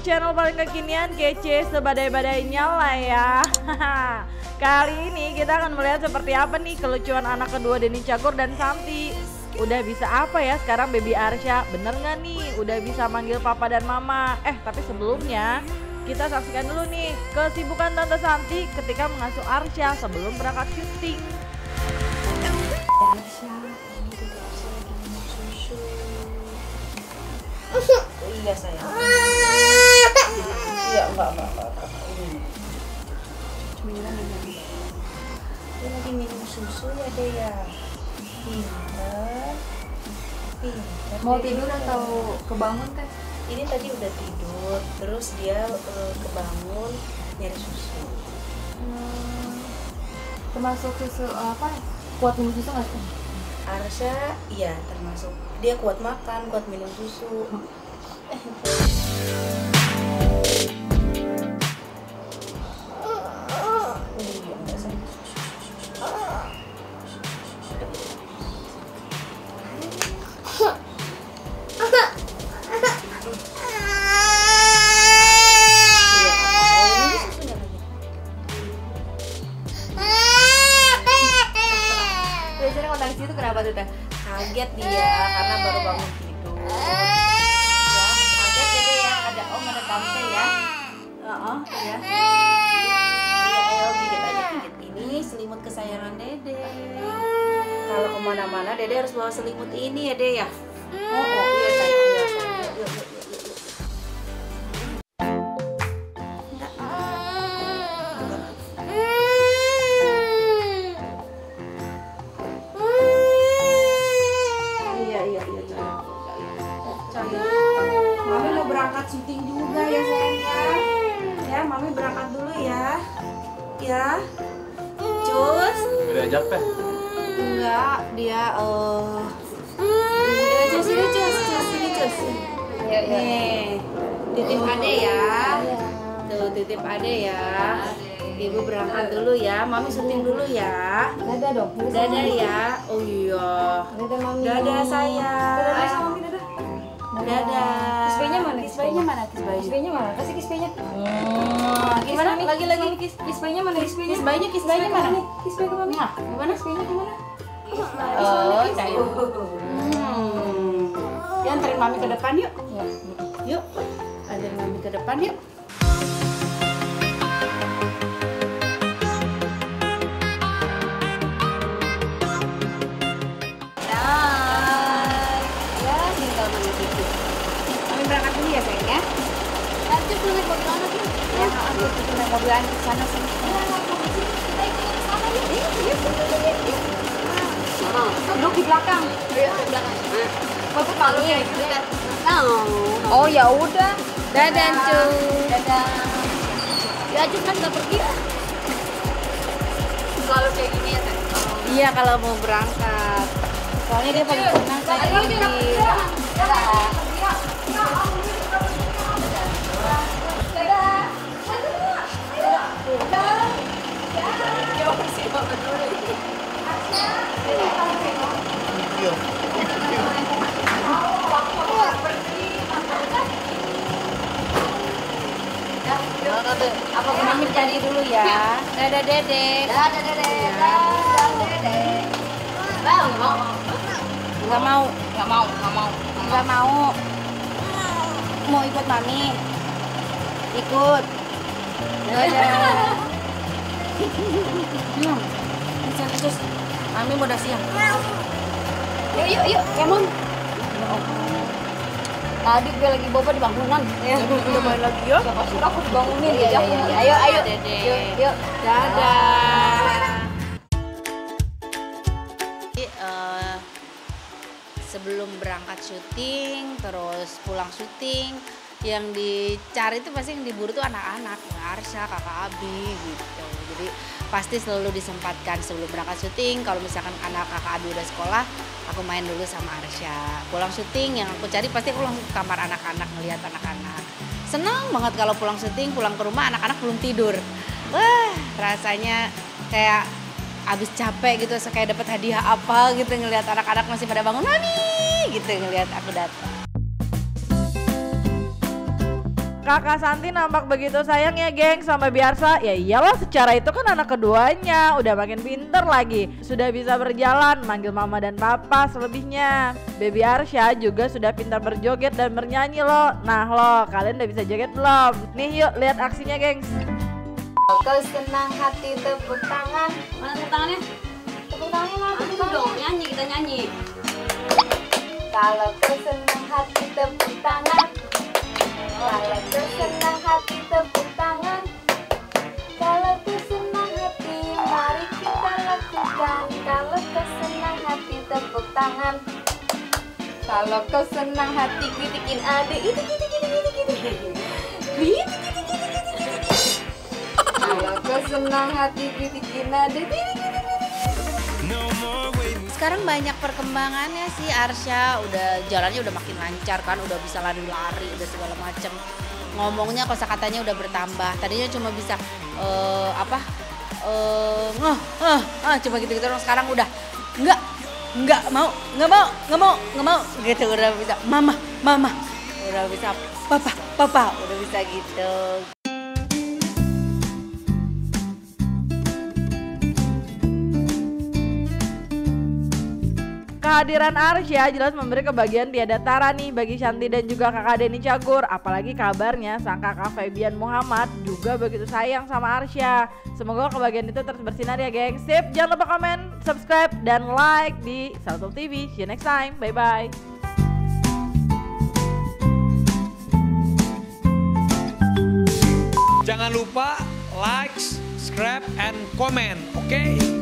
channel paling kekinian kece sebadai-badainya lah ya Kali ini kita akan melihat seperti apa nih kelucuan anak kedua Denny Cagur dan Santi Udah bisa apa ya sekarang baby Arsya? Bener nggak nih? Udah bisa manggil papa dan mama Eh tapi sebelumnya kita saksikan dulu nih kesibukan Tante Santi ketika mengasuh Arsya sebelum berangkat syuting Arsya, ini lagi susu. Iya sayang. Iya enggak enggak enggak. enggak. Ini. Ini. Dia lagi minum susu ya deh ya. Pinter. Pinter. Mau tidur atau kebangun teh? Ini tadi udah tidur, terus dia eh, kebangun nyari susu. Hmm, termasuk susu apa? Kuat minum susu nggak sih? Arsya, iya termasuk dia kuat makan, kuat minum susu. Itu kenapa tuh teh? kaget dia karena baru bangun tidur ya kaget jadi ya ada om ada tante ya. Heeh, ya. iya ayo gigit aja ini selimut kesayangan dede. Kalau ke mana-mana dede harus bawa selimut ini ya dede ya. Oh, oh Ya. Cus. Udah ajak teh? Enggak, dia eh Udah cus ini cus, cus ini cus. Iya, Nih, titip ade ya. Tuh titip ade ya. Ibu berangkat dulu ya, mami syuting dulu ya. Dadah dong. Dadah ya. Oh iya. Dadah mami. Dadah sayang. dadah. Dadah. Mana? Kisbainya mana? Kasih kisbainya. Hmm, gimana? Mami. Lagi lagi. Kis mana? Kisbainya. Kisbainya, kisbainya mana? Kisbai ke mami. Nah, Gimana kisbainya gimana? Oh, cair. Hmm. Ya anterin mami ke depan yuk. Ya. Yuk. Anterin mami ke depan yuk. Ya sayang ya. Nanti tuh naik mobil anak ya. Aku tuh naik mobilan ke sana sini. Duduk di belakang. Ke belakang. Bapak malu ya gitu ya. Oh ya udah. Dadah, cu. Dadah. Ya, cu kan nggak pergi ya. Selalu kayak gini ya. Iya kalau mau berangkat. Soalnya dia paling senang kayak gini. Apa mami cari dulu ya? Dadah dede. Dadah dede. Dadah dede. Bang, mau. Nggak mau. Nggak mau, nggak mau. Nggak mau. Mau ikut mami? Ikut. Dadah. Hmm. Terus, terus. Mami mau udah siang. Yuk, yuk, yuk. Come on. Tadi gue lagi boba di bangunan. Ya, Udah main lagi ya? Siapa suruh aku dibangunin? Iya. Ayo, ayo. Dede. Yuk, yuk. Dadah. Eh, sebelum berangkat syuting, terus pulang syuting, yang dicari itu pasti yang diburu tuh anak-anak, Arsya, kakak Abi gitu. Jadi pasti selalu disempatkan sebelum berangkat syuting. Kalau misalkan anak kakak Abi udah sekolah, aku main dulu sama Arsya. Pulang syuting yang aku cari pasti aku langsung ke kamar anak-anak ngelihat anak-anak. Seneng banget kalau pulang syuting, pulang ke rumah anak-anak belum tidur. Wah, rasanya kayak abis capek gitu, kayak dapat hadiah apa gitu ngelihat anak-anak masih pada bangun mami gitu ngelihat aku datang. Kakak Santi nampak begitu sayang ya geng sama Biarsa. Ya iyalah secara itu kan anak keduanya. Udah makin pinter lagi. Sudah bisa berjalan manggil mama dan papa selebihnya. Baby Arsya juga sudah pintar berjoget dan bernyanyi loh. Nah loh kalian udah bisa joget belum? Nih yuk lihat aksinya gengs. Kau senang hati tepuk tangan. Mana tepuk tangannya? Tepuk tangannya mana tepuk Itu tangannya? dong, nyanyi kita nyanyi. Kalau kau senang hati tepuk tangan Kalau kau senang hati tepuk tangan Kalau kau senang hati mari kita lakukan Kalau kau senang hati tepuk tangan Kalau kau senang hati adik Itu gitu gitu gitu gitu Gitu gitu gitu gitu gitu Kalau kau senang hati adik Gitu gitu Sekarang banyak perkembangannya sih Arsya, udah jalannya udah makin lancar kan, udah bisa lari-lari, udah segala macem. Ngomongnya kosakatanya udah bertambah. Tadinya cuma bisa eh, apa? eh ngeh, eh, ah, cuma gitu-gitu doang. Sekarang udah enggak, enggak mau, enggak mau, enggak mau, enggak mau. Gitu udah bisa mama, mama. Udah bisa papa, papa, udah bisa gitu. Kehadiran Arsya jelas memberi kebahagiaan tiada tara nih bagi Shanti dan juga kakak Denny Cagur. Apalagi kabarnya sang kakak Fabian Muhammad juga begitu sayang sama Arsya Semoga kebahagiaan itu terus bersinar ya geng. Sip, jangan lupa komen, subscribe, dan like di Salto TV See you next time, bye-bye. Jangan lupa like, subscribe, and comment, oke?